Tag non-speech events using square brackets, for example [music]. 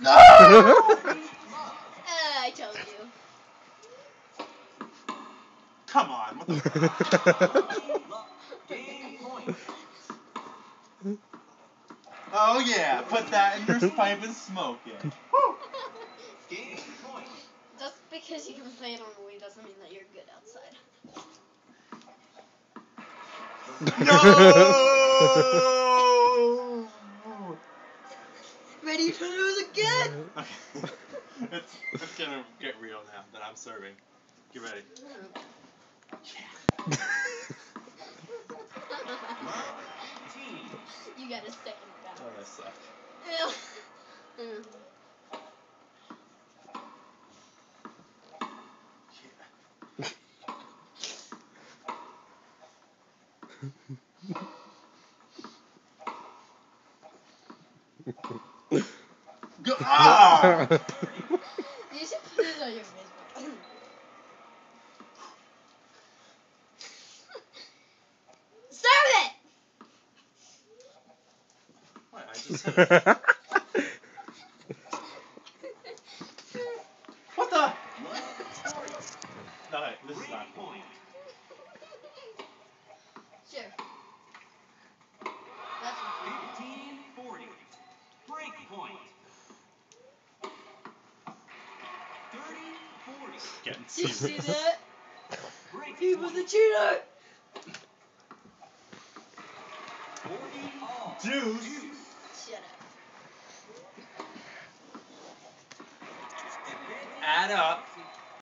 no! Uh, I told you. Come on. What the [laughs] Oh yeah, put that in your pipe and smoke it. [laughs] Just because you can play it on the Wii doesn't mean that you're good outside. No! [laughs] Ready to lose again? Okay. [laughs] it's, it's gonna get real now that I'm serving. Get ready. [laughs] you got a second Oh, that sucked. Ah! You should put it on your baseball. Serve it! What? I just [laughs] hit it. What the? No, this is not point. 30 40. Getting Did you see [laughs] that? Break He was a point. cheater! 40. Deuce. Shut up. Add up.